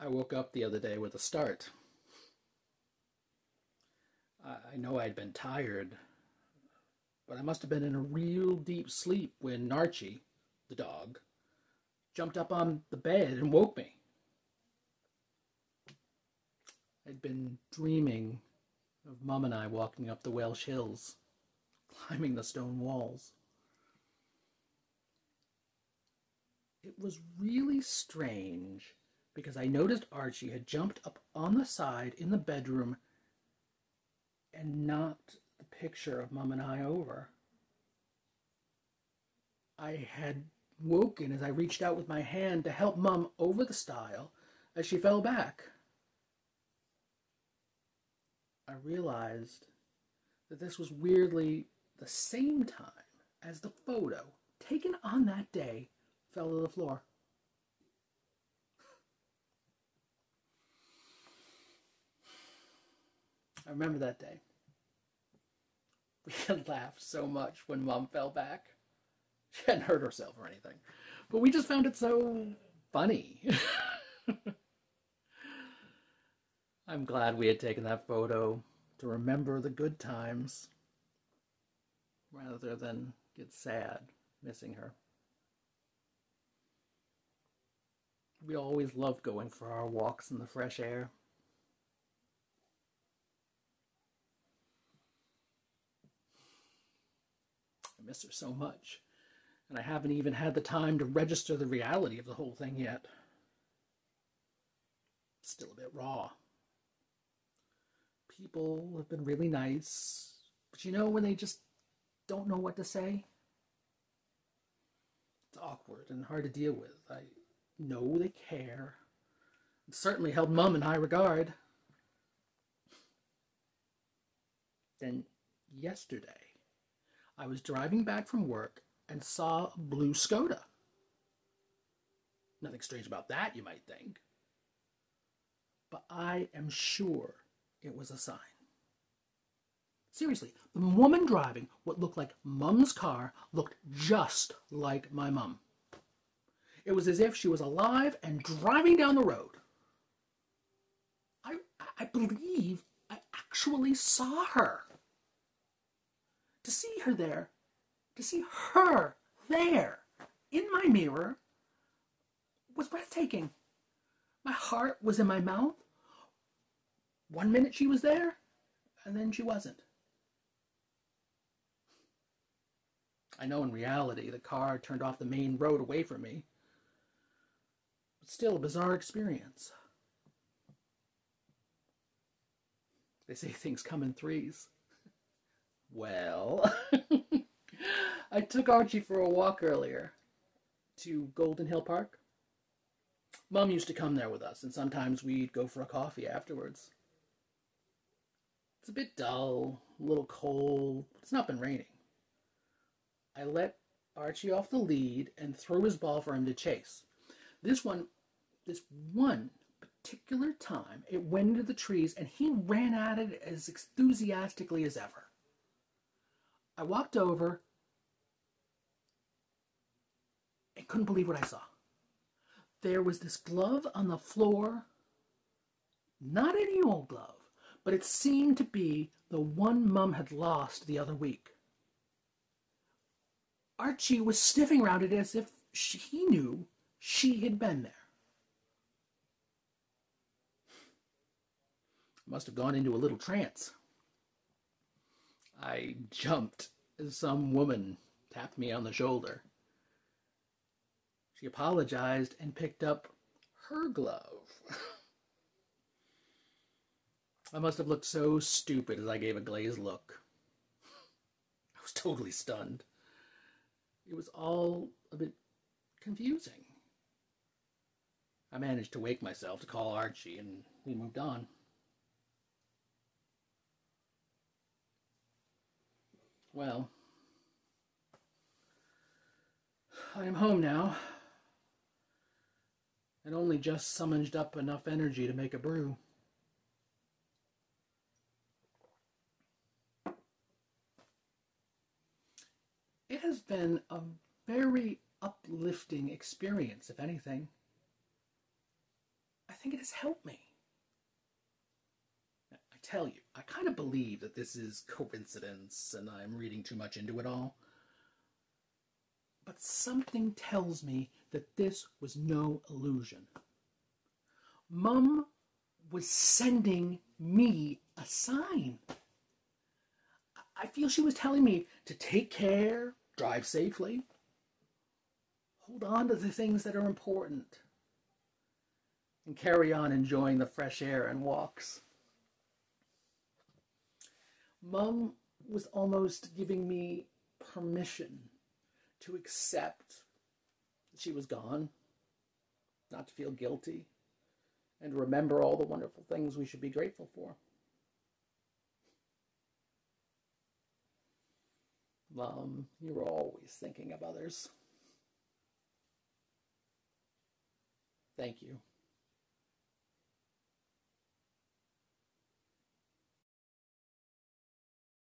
I woke up the other day with a start. I know I'd been tired, but I must have been in a real deep sleep when Archie, the dog, jumped up on the bed and woke me. I'd been dreaming of Mum and I walking up the Welsh hills, climbing the stone walls. It was really strange because I noticed Archie had jumped up on the side in the bedroom and knocked the picture of Mum and I over. I had woken as I reached out with my hand to help Mum over the stile as she fell back. I realized that this was weirdly the same time as the photo taken on that day fell to the floor. I remember that day. We had laughed so much when mom fell back. She hadn't hurt herself or anything, but we just found it so funny. I'm glad we had taken that photo to remember the good times rather than get sad missing her. We always loved going for our walks in the fresh air. Miss her so much, and I haven't even had the time to register the reality of the whole thing yet. Still a bit raw. People have been really nice, but you know when they just don't know what to say? It's awkward and hard to deal with. I know they care. It certainly held Mum in high regard. Then yesterday, I was driving back from work and saw a blue Skoda. Nothing strange about that, you might think. But I am sure it was a sign. Seriously, the woman driving what looked like Mum's car looked just like my mum. It was as if she was alive and driving down the road. I, I believe I actually saw her to see her there, to see her there in my mirror was breathtaking. My heart was in my mouth. One minute she was there, and then she wasn't. I know in reality the car turned off the main road away from me, but still a bizarre experience. They say things come in threes. Well, I took Archie for a walk earlier to Golden Hill Park. Mom used to come there with us, and sometimes we'd go for a coffee afterwards. It's a bit dull, a little cold. It's not been raining. I let Archie off the lead and threw his ball for him to chase. This one, this one particular time, it went into the trees and he ran at it as enthusiastically as ever. I walked over and couldn't believe what I saw. There was this glove on the floor, not any old glove, but it seemed to be the one Mum had lost the other week. Archie was sniffing around it as if she, he knew she had been there. Must have gone into a little trance. I jumped as some woman tapped me on the shoulder. She apologized and picked up her glove. I must have looked so stupid as I gave a glazed look. I was totally stunned. It was all a bit confusing. I managed to wake myself to call Archie and we moved on. Well, I am home now, and only just summoned up enough energy to make a brew. It has been a very uplifting experience, if anything. I think it has helped me. Tell you, I kind of believe that this is coincidence and I'm reading too much into it all. But something tells me that this was no illusion. Mum was sending me a sign. I feel she was telling me to take care, drive safely, hold on to the things that are important, and carry on enjoying the fresh air and walks. Mum was almost giving me permission to accept that she was gone, not to feel guilty, and remember all the wonderful things we should be grateful for. Mom, you were always thinking of others. Thank you.